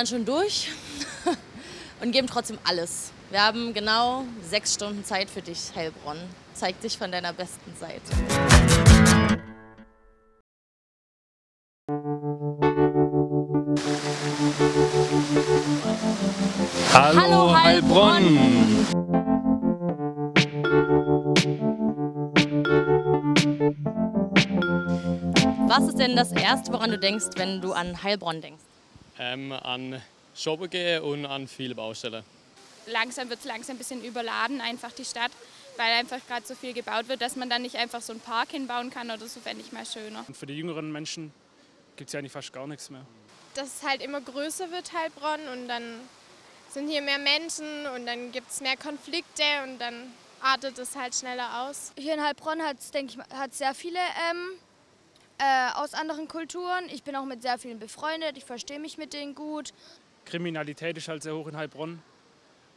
ganz schön durch und geben trotzdem alles. Wir haben genau sechs Stunden Zeit für dich, Heilbronn. Zeig dich von deiner besten Seite. Hallo, Hallo, Heilbronn! Was ist denn das Erste, woran du denkst, wenn du an Heilbronn denkst? Ähm, an Shoppen gehen und an viele Baustellen. langsam wird es langsam ein bisschen überladen, einfach die Stadt, weil einfach gerade so viel gebaut wird, dass man dann nicht einfach so einen Park hinbauen kann oder so, fände ich mal schöner. Und für die jüngeren Menschen gibt es ja eigentlich fast gar nichts mehr. dass es halt immer größer wird, Heilbronn, und dann sind hier mehr Menschen und dann gibt es mehr Konflikte und dann artet es halt schneller aus. Hier in Heilbronn hat es, denke ich, hat sehr viele ähm, äh, aus anderen Kulturen. Ich bin auch mit sehr vielen befreundet, ich verstehe mich mit denen gut. Kriminalität ist halt sehr hoch in Heilbronn.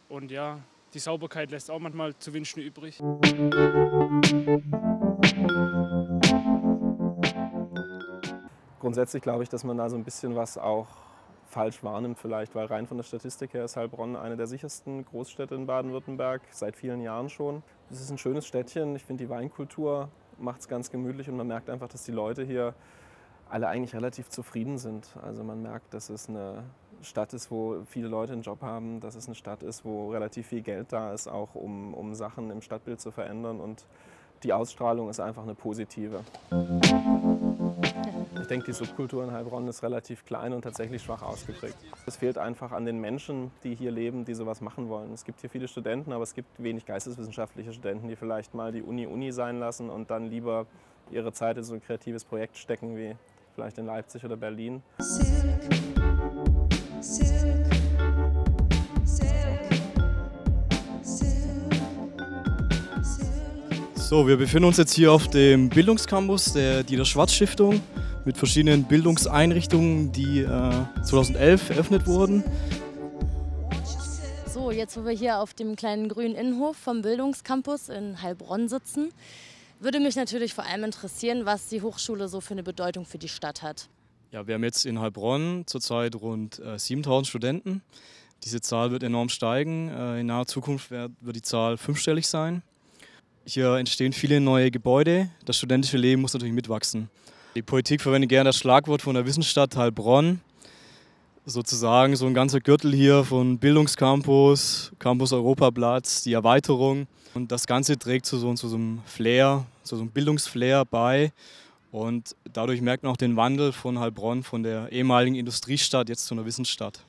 Und ja, die Sauberkeit lässt auch manchmal zu wünschen übrig. Grundsätzlich glaube ich, dass man da so ein bisschen was auch falsch wahrnimmt vielleicht, weil rein von der Statistik her ist Heilbronn eine der sichersten Großstädte in Baden-Württemberg, seit vielen Jahren schon. Es ist ein schönes Städtchen, ich finde die Weinkultur macht es ganz gemütlich und man merkt einfach, dass die Leute hier alle eigentlich relativ zufrieden sind. Also man merkt, dass es eine Stadt ist, wo viele Leute einen Job haben, dass es eine Stadt ist, wo relativ viel Geld da ist, auch um, um Sachen im Stadtbild zu verändern und die Ausstrahlung ist einfach eine positive. Ich denke, die Subkultur in Heilbronn ist relativ klein und tatsächlich schwach ausgeprägt. Es fehlt einfach an den Menschen, die hier leben, die sowas machen wollen. Es gibt hier viele Studenten, aber es gibt wenig geisteswissenschaftliche Studenten, die vielleicht mal die Uni Uni sein lassen und dann lieber ihre Zeit in so ein kreatives Projekt stecken wie vielleicht in Leipzig oder Berlin. So, wir befinden uns jetzt hier auf dem Bildungscampus der Dieter Schwarz Stiftung mit verschiedenen Bildungseinrichtungen, die äh, 2011 eröffnet wurden. So, jetzt wo wir hier auf dem kleinen grünen Innenhof vom Bildungscampus in Heilbronn sitzen, würde mich natürlich vor allem interessieren, was die Hochschule so für eine Bedeutung für die Stadt hat. Ja, wir haben jetzt in Heilbronn zurzeit rund äh, 7000 Studenten. Diese Zahl wird enorm steigen. Äh, in naher Zukunft wird, wird die Zahl fünfstellig sein. Hier entstehen viele neue Gebäude. Das studentische Leben muss natürlich mitwachsen. Die Politik verwendet gerne das Schlagwort von der Wissensstadt Heilbronn. Sozusagen so ein ganzer Gürtel hier von Bildungscampus, Campus Europaplatz, die Erweiterung. Und das Ganze trägt zu so, zu so einem Flair, zu so einem Bildungsflair bei. Und dadurch merkt man auch den Wandel von Heilbronn, von der ehemaligen Industriestadt jetzt zu einer Wissensstadt.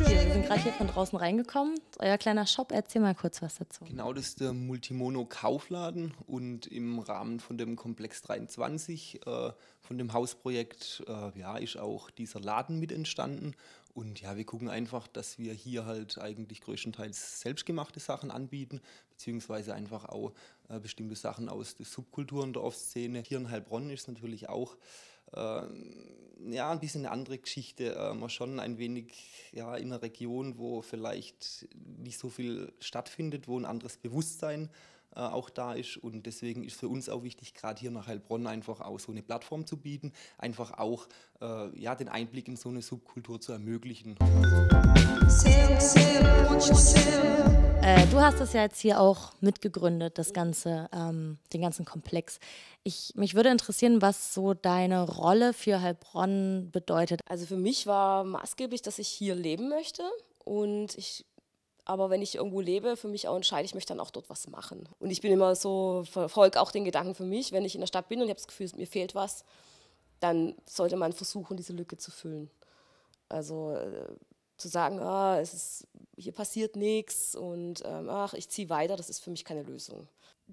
Wir sind gerade hier von draußen reingekommen. Euer kleiner Shop, erzähl mal kurz was dazu. Genau, das ist der Multimono Kaufladen und im Rahmen von dem Komplex 23, äh, von dem Hausprojekt, äh, ja, ist auch dieser Laden mit entstanden. Und ja, wir gucken einfach, dass wir hier halt eigentlich größtenteils selbstgemachte Sachen anbieten, beziehungsweise einfach auch äh, bestimmte Sachen aus der Subkultur und der Dorfszene. Hier in Heilbronn ist natürlich auch ja, ein bisschen eine andere Geschichte. Äh, man schon ein wenig ja, in einer Region, wo vielleicht nicht so viel stattfindet, wo ein anderes Bewusstsein äh, auch da ist. Und deswegen ist für uns auch wichtig, gerade hier nach Heilbronn einfach auch so eine Plattform zu bieten, einfach auch äh, ja, den Einblick in so eine Subkultur zu ermöglichen. Äh, du hast das ja jetzt hier auch mitgegründet, das ganze, ähm, den ganzen Komplex. Ich, mich würde interessieren, was so deine Rolle für Heilbronn bedeutet. Also für mich war maßgeblich, dass ich hier leben möchte und ich aber wenn ich irgendwo lebe, für mich auch entscheide, ich möchte dann auch dort was machen. Und ich bin immer so, verfolge auch den Gedanken für mich, wenn ich in der Stadt bin und ich habe das Gefühl, mir fehlt was, dann sollte man versuchen, diese Lücke zu füllen. Also äh, zu sagen, ah, es ist, hier passiert nichts und ähm, ach, ich ziehe weiter, das ist für mich keine Lösung.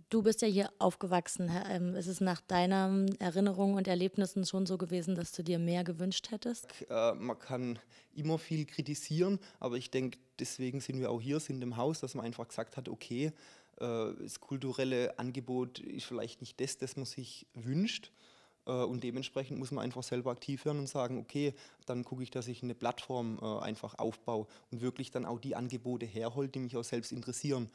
Du bist ja hier aufgewachsen. Ähm, ist es nach deinen Erinnerungen und Erlebnissen schon so gewesen, dass du dir mehr gewünscht hättest? Äh, man kann immer viel kritisieren, aber ich denke, deswegen sind wir auch hier, sind im Haus, dass man einfach gesagt hat, okay, äh, das kulturelle Angebot ist vielleicht nicht das, das man sich wünscht. Äh, und dementsprechend muss man einfach selber aktiv werden und sagen, okay, dann gucke ich, dass ich eine Plattform äh, einfach aufbaue und wirklich dann auch die Angebote herhole, die mich auch selbst interessieren.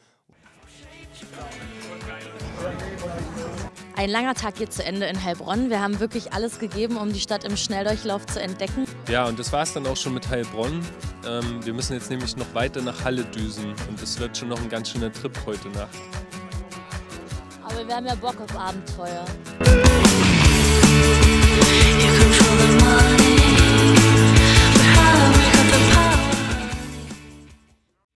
Ein langer Tag geht zu Ende in Heilbronn. Wir haben wirklich alles gegeben, um die Stadt im Schnelldurchlauf zu entdecken. Ja, und das war es dann auch schon mit Heilbronn. Ähm, wir müssen jetzt nämlich noch weiter nach Halle düsen und es wird schon noch ein ganz schöner Trip heute Nacht. Aber wir haben ja Bock auf Abenteuer. Я кружу над морем